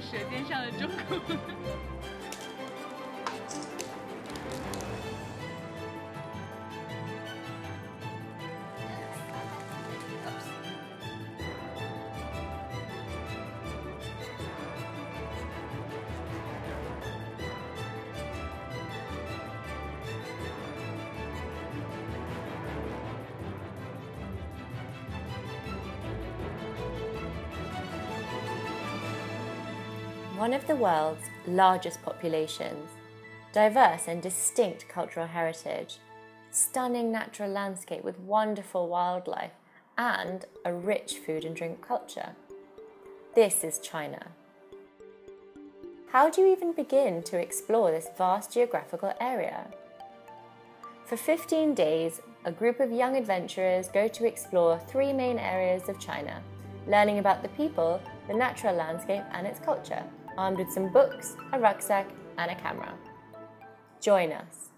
舌尖上的中国》。One of the world's largest populations, diverse and distinct cultural heritage, stunning natural landscape with wonderful wildlife, and a rich food and drink culture. This is China. How do you even begin to explore this vast geographical area? For 15 days, a group of young adventurers go to explore three main areas of China, learning about the people, the natural landscape, and its culture armed with some books, a rucksack, and a camera. Join us.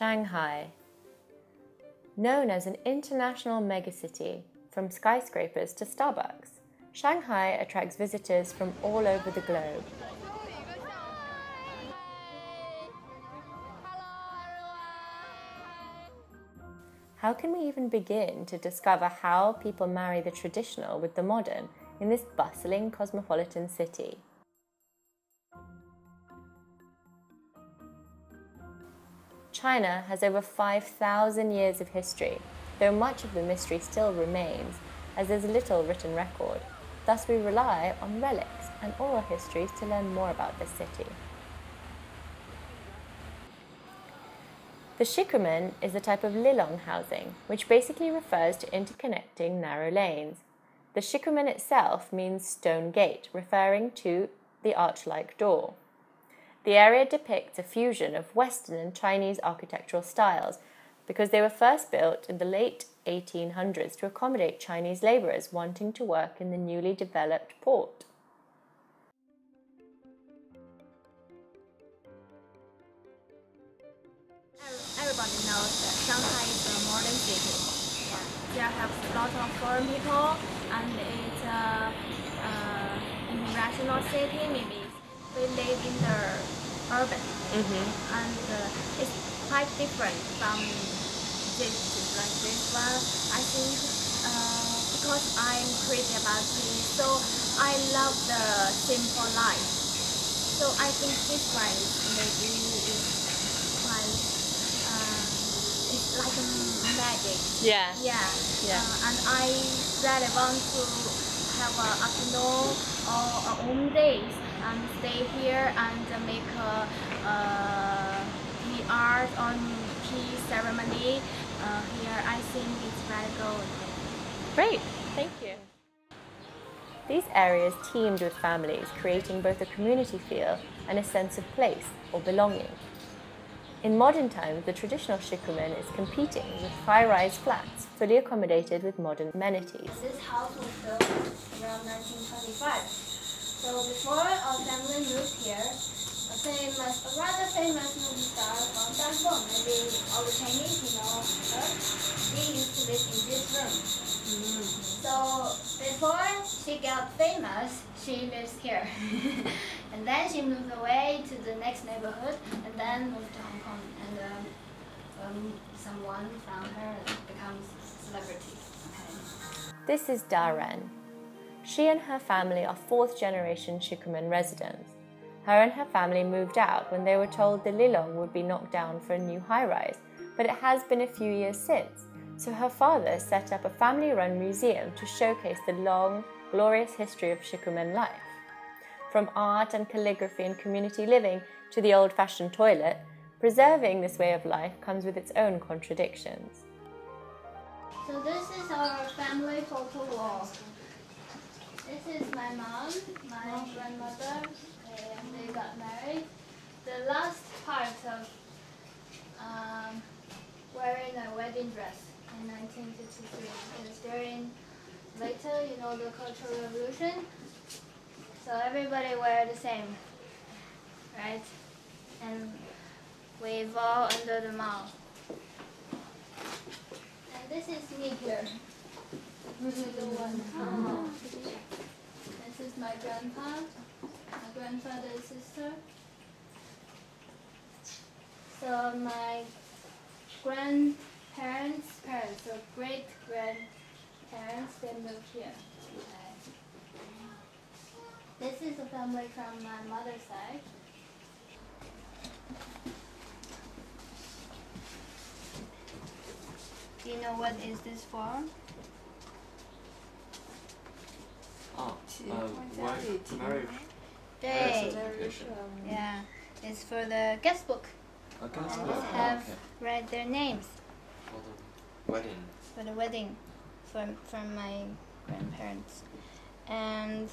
Shanghai. Known as an international megacity, from skyscrapers to Starbucks, Shanghai attracts visitors from all over the globe. How can we even begin to discover how people marry the traditional with the modern in this bustling cosmopolitan city? China has over 5,000 years of history, though much of the mystery still remains, as there's little written record. Thus, we rely on relics and oral histories to learn more about this city. The shikumen is a type of lilong housing, which basically refers to interconnecting narrow lanes. The shikumen itself means stone gate, referring to the arch-like door. The area depicts a fusion of Western and Chinese architectural styles because they were first built in the late 1800s to accommodate Chinese labourers wanting to work in the newly developed port. Everybody knows that Shanghai is a modern city. Yeah. There have a lot of foreign people and it's a uh, international city maybe we live in the urban mm -hmm. and uh, it's quite different from this like this one. I think uh, because I'm crazy about peace, so I love the simple life. So I think this one maybe is quite uh, it's like a magic. Yeah. Yeah. Yeah. Uh, and I really want to have a afternoon or a home days and stay here and make a, uh, the art on tea ceremony uh, here. I think it's very good. Great, thank you. These areas teemed with families, creating both a community feel and a sense of place or belonging. In modern times, the traditional shikumen is competing with high-rise flats, fully accommodated with modern amenities. This house was built around 1925. So before our family moved here, a famous, a rather famous movie star from Danfeng. Maybe all the Chinese, you know her. She used to live in this room. So before she got famous, she lives here. and then she moved away to the next neighborhood and then moved to Hong Kong. And um, um, someone found her and becomes celebrity. Okay. This is Daren. She and her family are fourth generation Shikumen residents. Her and her family moved out when they were told the Lilong would be knocked down for a new high rise, but it has been a few years since. So her father set up a family run museum to showcase the long, glorious history of Shikumen life. From art and calligraphy and community living to the old fashioned toilet, preserving this way of life comes with its own contradictions. So this is our family photo wall. This is my mom, my grandmother, and they got married. The last part of um, wearing a wedding dress in 1953 is during later, you know, the Cultural Revolution. So everybody wear the same, right? And we fall under the Mao. And this is me here. The one. This is my grandpa, my grandfather's sister. So my grandparents, parents, so great grandparents, they moved here. This is a family from my mother's side. Do you know what is this for? Oh, uh, wife, marriage, Day. Yeah, it's for the guest book. Against And the just have write their names for the wedding. for the wedding from from my grandparents. And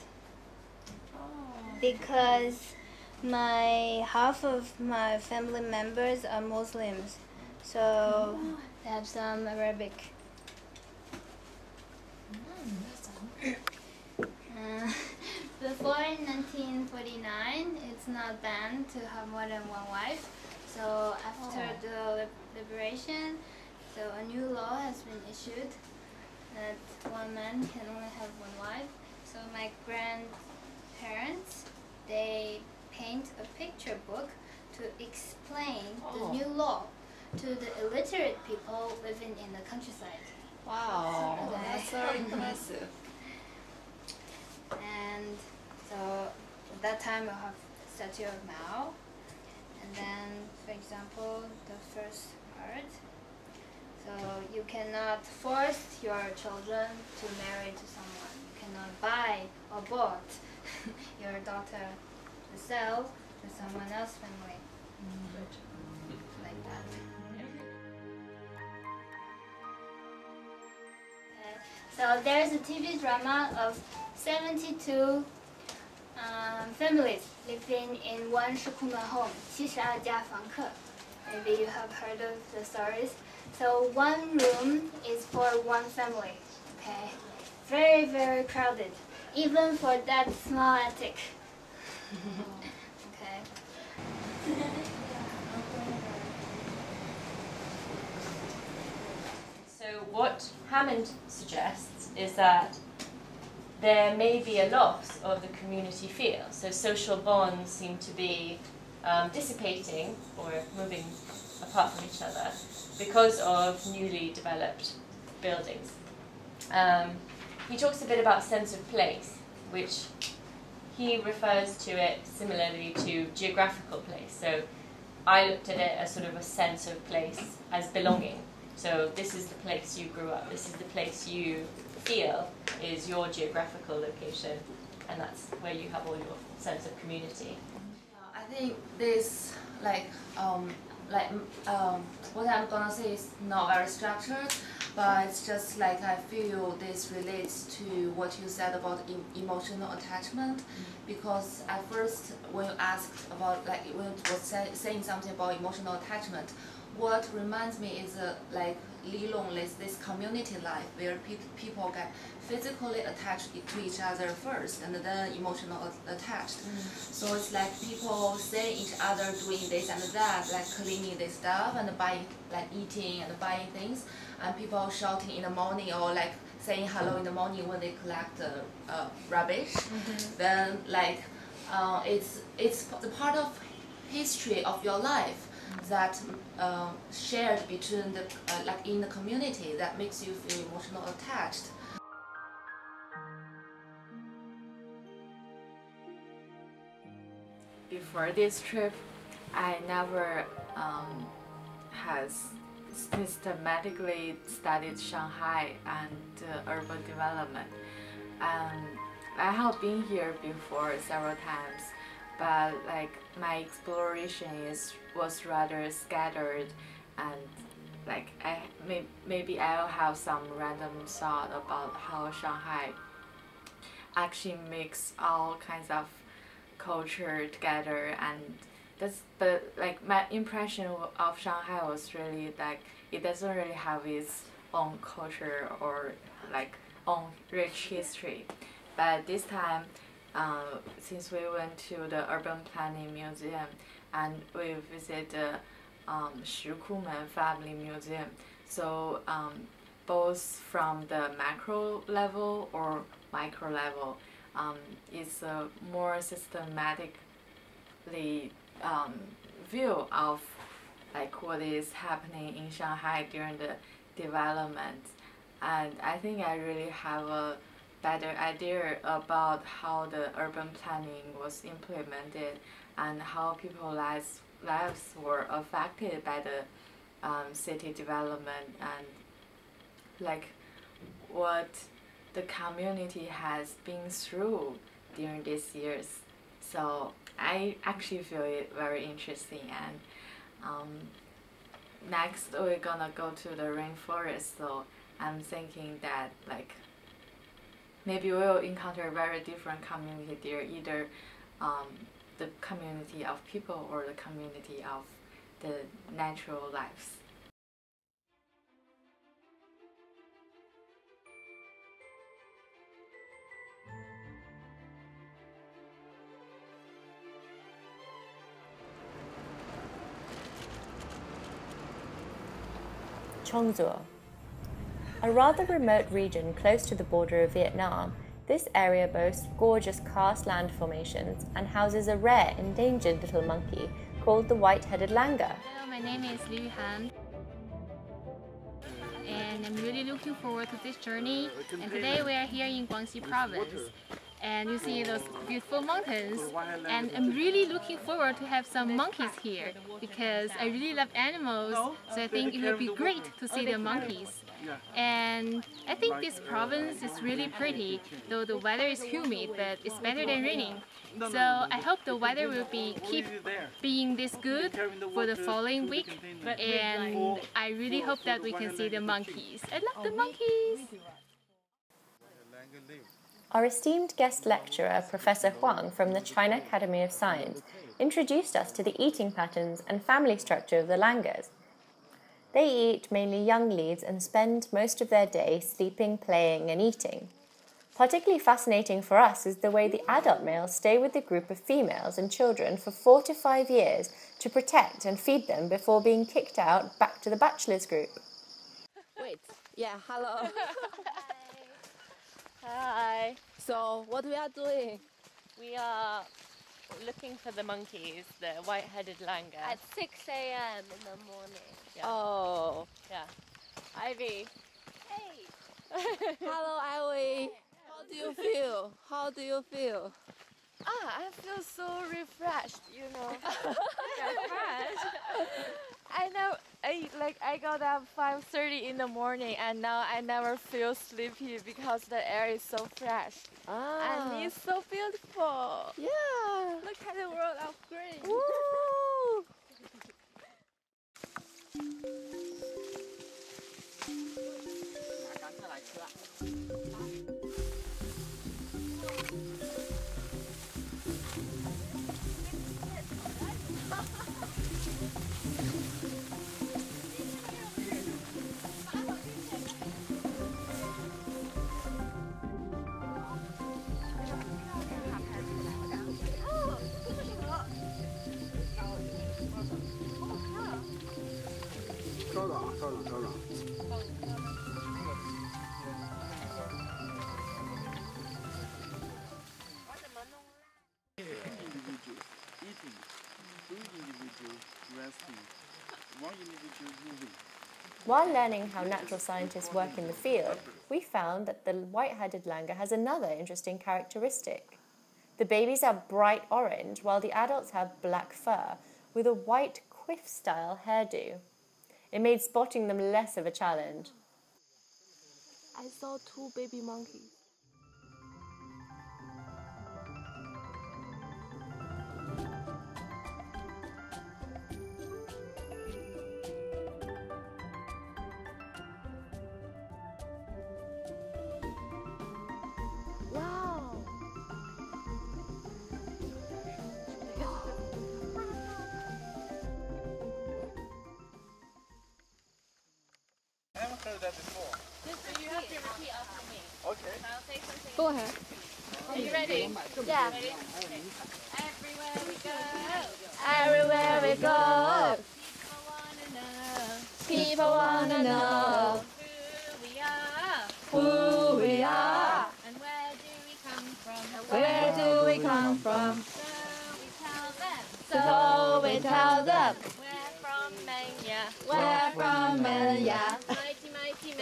because my half of my family members are Muslims, so they have some Arabic. Uh, before 1949, it's not banned to have more than one wife. So after oh. the liberation, so a new law has been issued that one man can only have one wife. So my grandparents, they paint a picture book to explain the Oh. new law to the illiterate people living in the countryside. Wow, Okay. that's very impressive. And so at that time we'll have statue of Mao. And then for example the first part. So you cannot force your children to marry to someone. You cannot buy or bought your daughter to sell to someone else's family. Like that. So there's a TV drama of 72 um, families living in one Shikumen home, 72家房客. Maybe you have heard of the stories. So one room is for one family, okay? Very, very crowded, even for that small attic. okay. So what Hammond suggests is that there may be a loss of the community feel. So, social bonds seem to be um, dissipating or moving apart from each other because of newly developed buildings. Um, he talks a bit about sense of place, which he refers to it similarly to geographical place. So, I looked at it as sort of a sense of place as belonging. So this is the place you grew up. This is the place you feel is your geographical location, and that's where you have all your sense of community. I think this like um like um what I'm gonna say is not very structured, but it's just like I feel this relates to what you said about em- emotional attachment, because at first when you asked about like when you was say, saying something about emotional attachment, what reminds me is uh, like Lilong is this community life where pe- people get physically attached to each other first and then emotional attached. So it's like people seeing each other doing this and that, like cleaning this stuff and buying, like eating and buying things, and people shouting in the morning or like saying hello in the morning when they collect the uh, rubbish. Then like uh, it's it's the part of history of your life that uh, shared between the uh, like in the community that makes you feel emotional attached. Before this trip, I never um, has systematically studied Shanghai and uh, urban development. Um, I have been here before several times, but like my exploration is was rather scattered, and like I may, maybe I'll have some random thought about how Shanghai actually mix all kinds of culture together and that's but like my impression of Shanghai was really like it doesn't really have its own culture or like own rich history. But this time uh, since we went to the urban planning museum and we visited the um, Shikumen family museum. So um, both from the macro level or micro level um, is a more systematically um, view of like what is happening in Shanghai during the development. And I think I really have a better idea about how the urban planning was implemented and how people's lives, lives were affected by the um, city development and like what the community has been through during these years. So I actually feel it very interesting and um, next we're gonna go to the rainforest so I'm thinking that like maybe we'll encounter a very different community there either um, the community of people or the community of the natural lives. Chongzuo. A rather remote region close to the border of Vietnam, this area boasts gorgeous karst land formations and houses a rare endangered little monkey called the white-headed langur. Hello, my name is Liu Han. And I'm really looking forward to this journey. And today we are here in Guangxi province. And you see those beautiful mountains. And I'm really looking forward to have some monkeys here because I really love animals. So I think it would be great to see the monkeys. And I think this province is really pretty, though the weather is humid, but it's better than raining. So I hope the weather will be keep being this good for the following week. And I really hope that we can see the monkeys. I love the monkeys! Our esteemed guest lecturer, Professor Huang from the China Academy of Science, introduced us to the eating patterns and family structure of the langurs. They eat mainly young leaves and spend most of their day sleeping, playing, and eating. Particularly fascinating for us is the way the adult males stay with the group of females and children for four to five years to protect and feed them before being kicked out back to the bachelor's group. Wait, yeah, hello. Hi. Hi. so what we are doing? We are looking for the monkeys, the white-headed langur. At 6 a.m. in the morning. Yeah. Oh, yeah. Ivy. Hey! hello, Ivy. How do you feel? How do you feel? Ah, I feel so refreshed, you know. refreshed. I know, I like I got up 5:30 in the morning, and now I never feel sleepy because the air is so fresh Ah, and it's so beautiful. yeah. Look at the world of green. 拿杆子来吃。啊 around. While learning how natural scientists work in the field, we found that the white-headed langur has another interesting characteristic. The babies are bright orange, while the adults have black fur with a white quiff-style hairdo. It made spotting them less of a challenge. I saw two baby monkeys. 过来。Are you ready? Yeah. Everywhere we go, Everywhere we go, people wanna know people wanna know who we are who we are. and where do we come from. Where do we come from? So we tell them So we tell them we're from MengYa. we're from MengYa,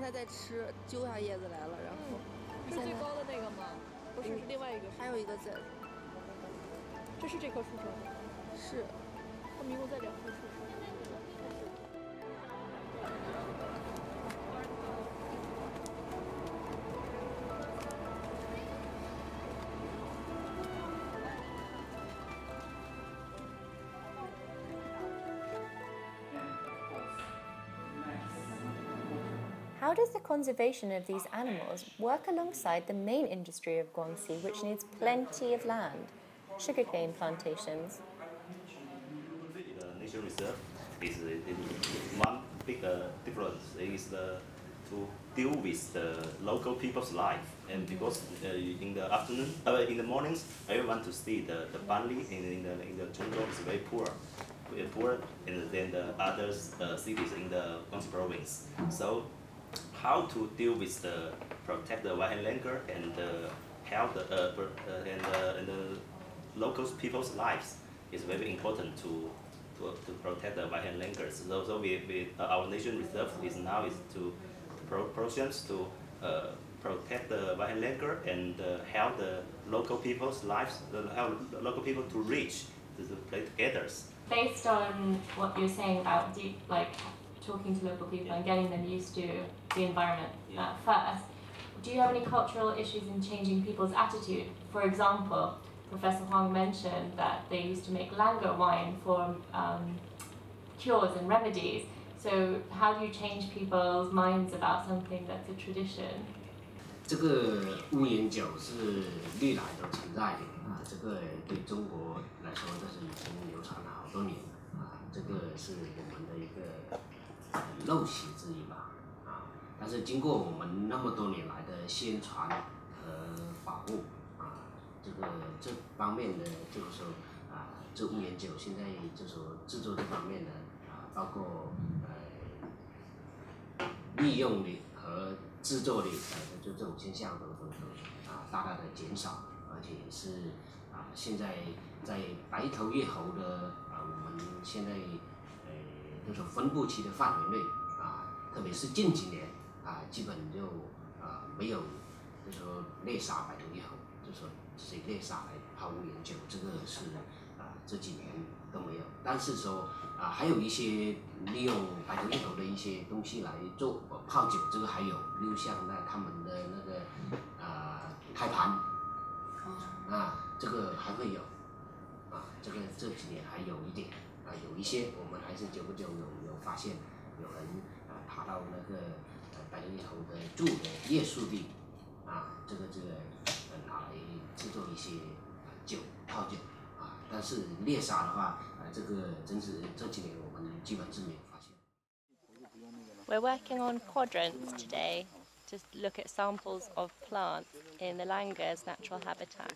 刚才在吃，揪下叶子来了，然后是最高的那个吗？不是，是另外一个。还有一个在，这是这棵树上的。是它们一共在两棵树上。How does the conservation of these animals work alongside the main industry of Guangxi, which needs plenty of land? Sugarcane plantations. the nature reserve is, one big uh, difference is the to deal with the local people's life and because uh, in the afternoon uh, in the mornings everyone to see the, the barley in, in the in the jungle is very poor poor and then the other uh, cities in the Guangxi province so how to deal with the protect the wild langur and help the uh, uh, and, uh, and the local people's lives is very important to to, to protect the wild langurs. So, so we, we our nation reserve is now is to pro programs to protect the wild langur and help the local people's lives, help local people to reach to, to play together. based on what you're saying about deep, like talking to local people yeah. and getting them used to the environment uh, yeah. at first. Do you have any cultural issues in changing people's attitude? For example, Professor Huang mentioned that they used to make langur wine for um, cures and remedies. So how do you change people's minds about something that's a tradition? 这个乌烟酒是历来都存在的啊，这个对中国来说，这是已经流传了好多年啊，这个是我们陋习之一吧啊。但是经过我们那么多年来的宣传和保护啊，这个这方面的就是说啊，这乌岩酒现在就是说制作这方面的啊，包括呃利用率和制作率呃就这种现象都都都啊大大的减少，而且是啊现在在白头叶猴的啊我们现在就是分布期的范围内啊，特别是近几年啊基本就啊没有就说猎杀白头叶猴，就说谁猎杀来泡乌岩酒，这个是啊这几年都没有，但是说啊还有一些利用白头叶猴的一些东西来做呃泡酒，这个还有，例如像那他们的那个啊胎盘。啊这个还会有。啊这个这几年还有一点啊有一些我们还是久不久有有发现有人啊爬到那个呃白头叶猴的住的叶树地啊这个这个呃拿来制作一些酒泡酒啊，但是猎杀的话啊这个真是这几年我们基本是没有发现。We're working on quadrants today to look at samples of plants in the Langas natural habitat.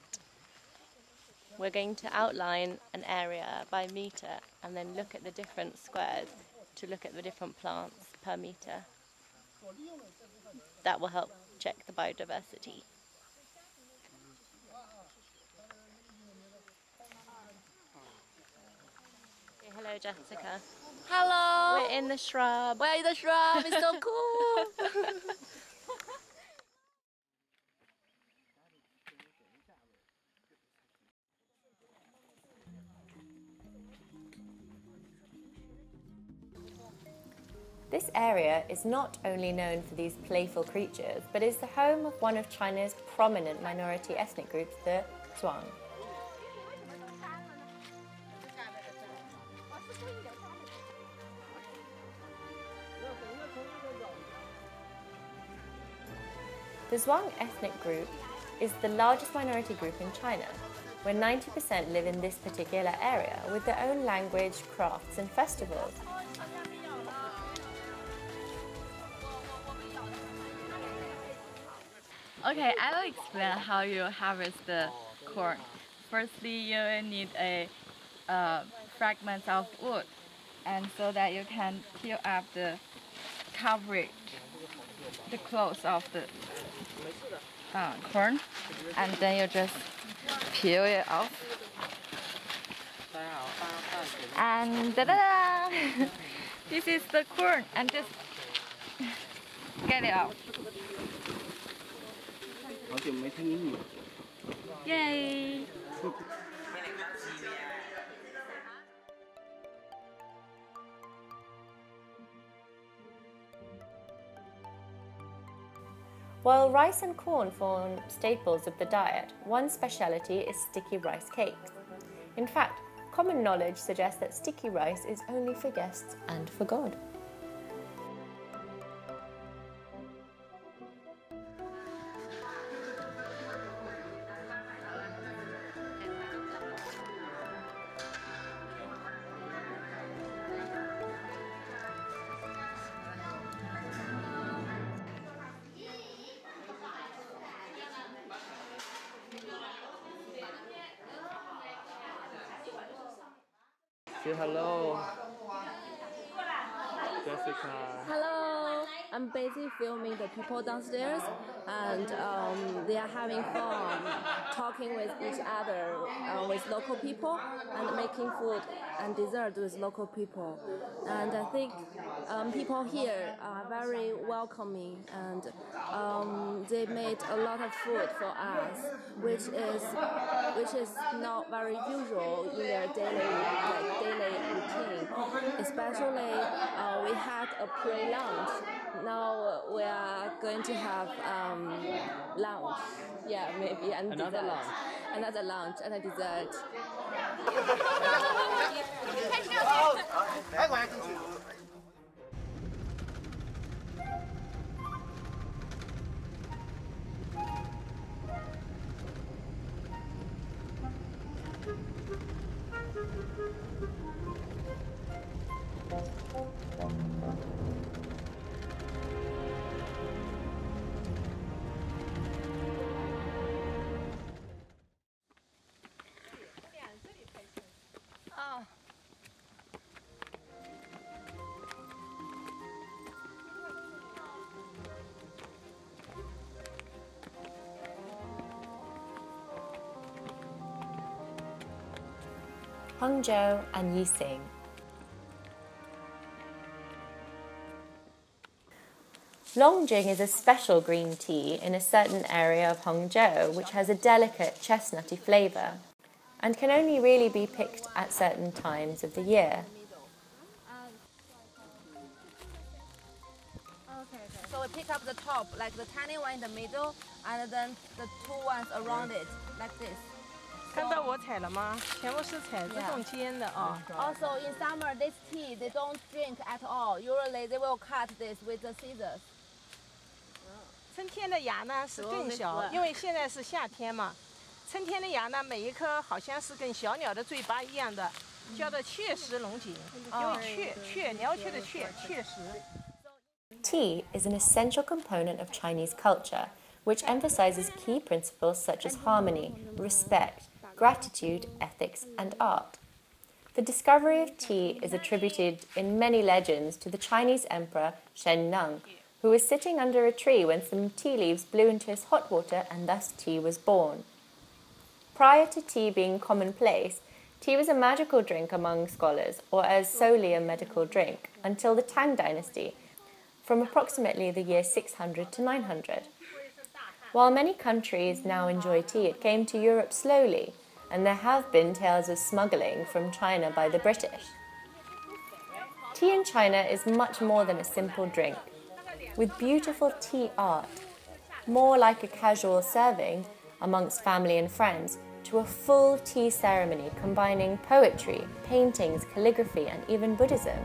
We're going to outline an area by metre and then look at the different squares to look at the different plants per metre. That will help check the biodiversity. Okay, hello, Jessica. Hello. We're in the shrub. We're in the shrub. It's so cool. area is not only known for these playful creatures, but is the home of one of China's prominent minority ethnic groups, the Zhuang. The Zhuang ethnic group is the largest minority group in China, where 90% live in this particular area with their own language, crafts, and festivals. Okay, I will explain how you harvest the corn. Firstly, you need a uh, fragment of wood, and so that you can peel up the coverage, the clothes of the uh, corn, and then you just peel it off. And da da da! this is the corn, and just get it out. 好久没听英语。 Yay! While rice and corn form staples of the diet, one speciality is sticky rice cakes. In fact, common knowledge suggests that sticky rice is only for guests and for God. Say hello. Jessica. Hello, I'm busy filming the people downstairs, and um, they are having fun talking with each other, uh, with local people, and making food and dessert with local people. And I think um, people here are very welcoming, and um, they made a lot of food for us, which is which is not very usual in their daily like daily routine. Especially, uh, we had a pre-lunch. Now we are going to have um, lunch. Yeah, maybe and Another dessert. lunch. Another lunch and a dessert. Hangzhou and Yixing. Longjing is a special green tea in a certain area of Hangzhou which has a delicate chestnutty flavour and can only really be picked at certain times of the year. So we pick up the top, like the tiny one in the middle, and then the two ones around it, like this. 看到我采了吗？全部是采自动间的啊。 Also, in summer, this tea they don't drink at all. Usually, they will cut this with the scissors. 春天的芽呢是更哦小，因为现在是夏天嘛。春天的芽呢，每一颗好像是跟小鸟的嘴巴一样的， 叫做雀石龙井，因为雀雀鸟雀的雀雀石。 Tea is an essential component of Chinese culture, which emphasizes key principles such as harmony, respect, gratitude, ethics, and art. The discovery of tea is attributed in many legends to the Chinese emperor Shen Nung, who was sitting under a tree when some tea leaves blew into his hot water and thus tea was born. Prior to tea being commonplace, tea was a magical drink among scholars, or as solely a medical drink, until the Tang dynasty, from approximately the year 600 to 900. While many countries now enjoy tea, it came to Europe slowly, and there have been tales of smuggling from China by the British. Tea in China is much more than a simple drink, with beautiful tea art, more like a casual serving amongst family and friends, to a full tea ceremony combining poetry, paintings, calligraphy, and even Buddhism.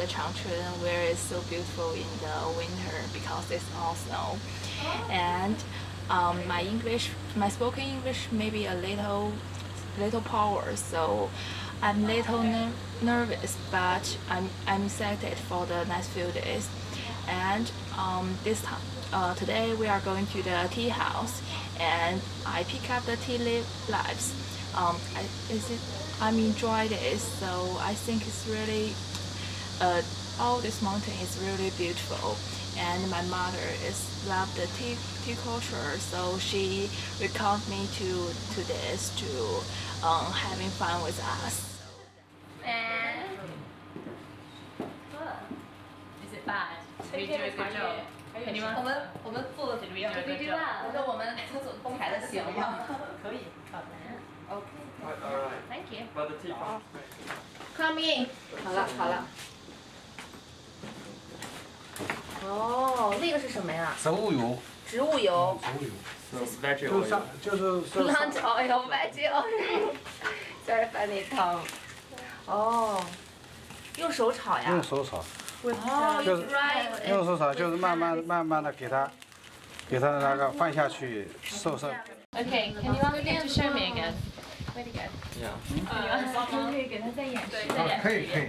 The Changchun where it's so beautiful in the winter because it's all snow. And um, my English, my spoken English maybe a little, little power, so I'm little ner- nervous, but I'm, I'm excited for the next few days. And um, this time, uh, today we are going to the tea house, and I pick up the tea leaves. Um, I, is it, I'm enjoying it, so I think it's really, uh, all this mountain is really beautiful. And my mother is love the tea, tea culture, so she recalled me to, to this, to um, having fun with us. Is it bad? Did you do a good job? Anyone? 我们我们做的 Did we all do a Did we good do job? that？我说我们厕所排的行吗？可以，好的。 Alright. Thank you. But the teapot. Come in. 好了好了。 哦，那个是什么呀？植物油。植物油。植物油。是 oil。就是 就是。vegetable。再汤。哦。用手炒呀。用手炒。哦，就是。用手炒就是慢慢慢慢的给它，给它那个放下去受热。Okay, can you again to show me again? Wait a minute. Yeah. 可以可以，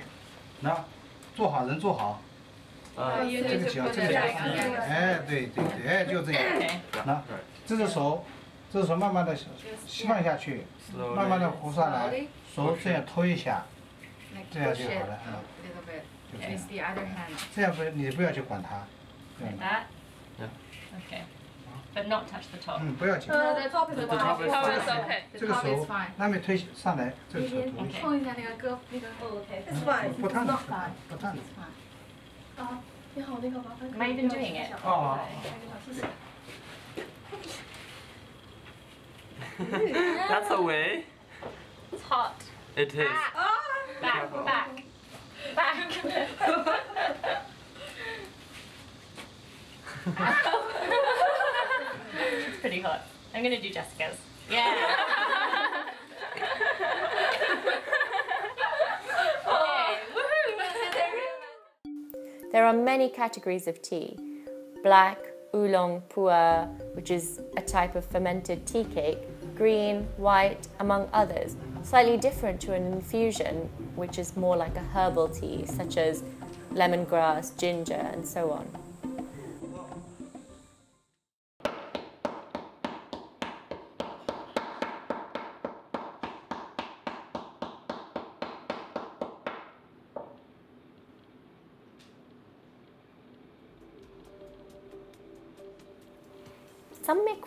那坐好人坐好。啊，这个脚，这个脚，哎，对对对，哎，就这样，那这只手，这只手慢慢的放下去，慢慢的扶上来，手这样推一下，这样就好了，嗯，就这样，这样不，你不要去管它，嗯，，OK，嗯，不要紧，这个手，那边推上来，这个手推一下，碰一下那个胳那个，不烫，不烫。啊，你好，那个麻烦。 Am I even doing it? 哦， That's a way. It's hot. It is. Back, back, back. it's pretty hot. I'm gonna do Jessica's. Yeah. There are many categories of tea. Black, oolong, pu'er, which is a type of fermented tea cake, green, white, among others, slightly different to an infusion, which is more like a herbal tea, such as lemongrass, ginger, and so on.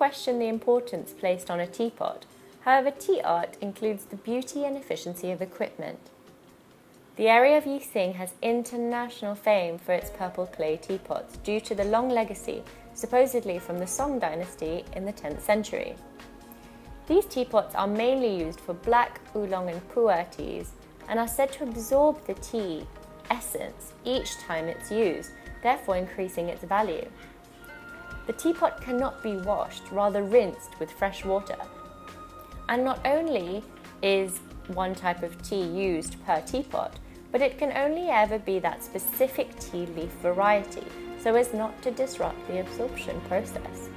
Question the importance placed on a teapot. However, tea art includes the beauty and efficiency of equipment. The area of Yixing has international fame for its purple clay teapots due to the long legacy, supposedly from the Song dynasty in the 10th century. These teapots are mainly used for black, oolong, and pu'er teas and are said to absorb the tea essence each time it's used, therefore increasing its value. The teapot cannot be washed, rather rinsed with fresh water. And not only is one type of tea used per teapot, but it can only ever be that specific tea leaf variety so as not to disrupt the absorption process.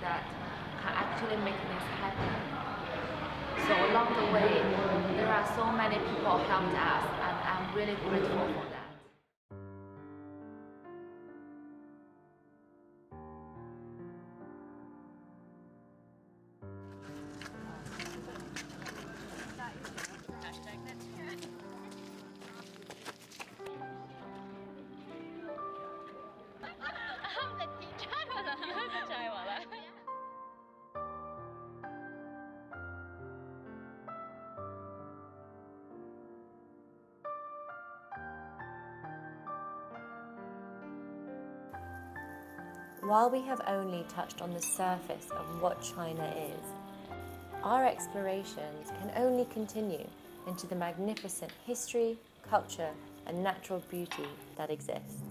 That can actually make this happen. So along the way, there are so many people helped us, and I'm really grateful While we have only touched on the surface of what China is, our explorations can only continue into the magnificent history, culture, and natural beauty that exists.